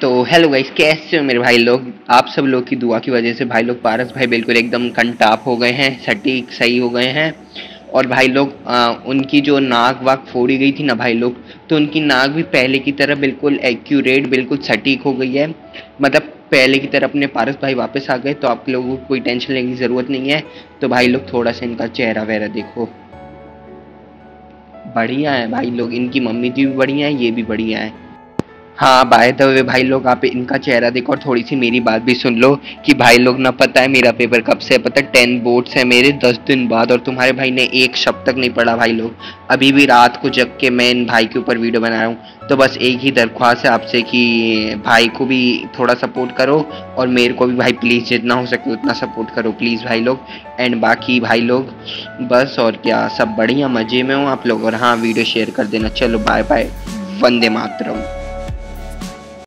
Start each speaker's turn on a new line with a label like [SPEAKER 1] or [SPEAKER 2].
[SPEAKER 1] तो hello guys कैसे हो मेरे भाई लोग? आप सब लोग की दुआ की वजह से भाई लोग पारस भाई बिल्कुल एकदम कंटाप हो गए हैं सटीक सही हो गए हैं। और भाई लोग आ, उनकी जो नाक वाक फोड़ी गई थी ना भाई लोग तो उनकी नाक भी पहले की तरह बिल्कुल एक्यूरेट बिल्कुल सटीक हो गई है। मतलब पहले की तरह अपने पारस भाई वापस आ गए तो आप लोगों को कोई टेंशन लेने की ज़रूरत नहीं है। तो भाई लोग थोड़ा सा इनका चेहरा वहरा देखो। बढ़िया है भाई लोग इनकी मम्मी जी भी बढ़िया है ये भी बढ़िया है। हाँ बाय द वे भाई लोग, आप इनका चेहरा देखो और थोड़ी सी मेरी बात भी सुन लो कि भाई लोग, ना पता है मेरा पेपर कब से है, पता है टेन बोर्ड्स है मेरे दस दिन बाद और तुम्हारे भाई ने एक शब्द तक नहीं पढ़ा भाई लोग। अभी भी रात को जग के मैं इन भाई के ऊपर वीडियो बना रहा हूँ तो बस एक ही दरख्वास्त है आपसे कि भाई को भी थोड़ा सपोर्ट करो और मेरे को भी भाई प्लीज़ जितना हो सके उतना सपोर्ट करो प्लीज़ भाई लोग। एंड बाकी भाई लोग, बस और क्या, सब बढ़िया, मज़े में हो आप लोग। और हाँ वीडियो शेयर कर देना। चलो बाय बाय वंदे मातरम।